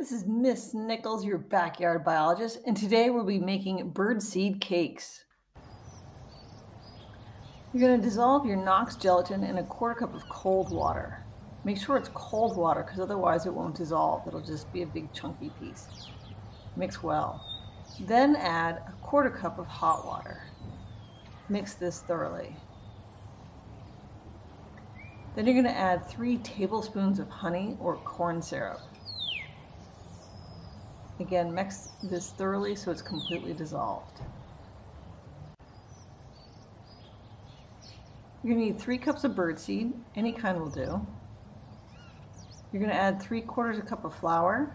This is Miss Nichols, your backyard biologist, and today we'll be making birdseed cakes. You're going to dissolve your Knox gelatin in a quarter cup of cold water. Make sure it's cold water because otherwise it won't dissolve. It'll just be a big chunky piece. Mix well. Then add a quarter cup of hot water. Mix this thoroughly. Then you're going to add three tablespoons of honey or corn syrup. Again, mix this thoroughly so it's completely dissolved. You're going to need three cups of birdseed, any kind will do. You're going to add three quarters of a cup of flour,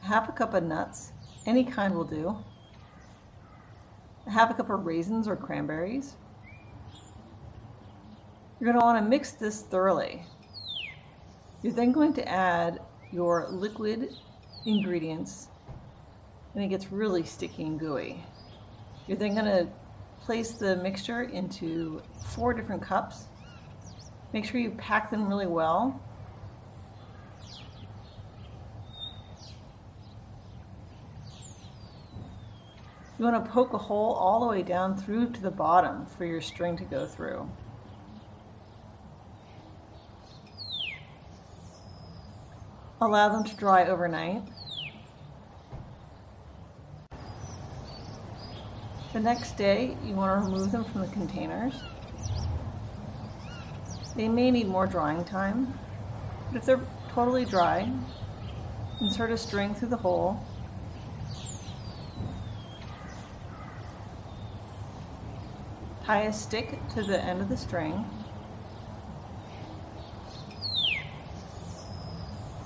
half a cup of nuts, any kind will do, half a cup of raisins or cranberries. You're going to want to mix this thoroughly. You're then going to add your liquid ingredients and it gets really sticky and gooey. You're then going to place the mixture into four different cups. Make sure you pack them really well. You want to poke a hole all the way down through to the bottom for your string to go through. Allow them to dry overnight. The next day, you want to remove them from the containers. They may need more drying time, but if they're totally dry, insert a string through the hole. Tie a stick to the end of the string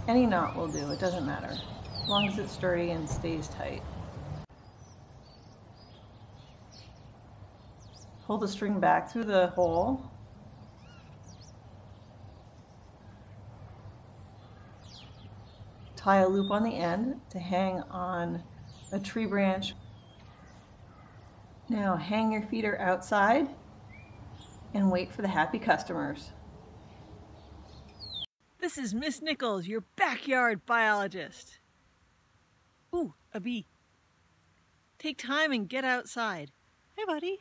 Any knot will do, it doesn't matter, as long as it's sturdy and stays tight. Pull the string back through the hole. Tie a loop on the end to hang on a tree branch. Now hang your feeder outside and wait for the happy customers. This is Miss Nichols, your backyard biologist. Ooh, a bee. Take time and get outside. Hi, buddy.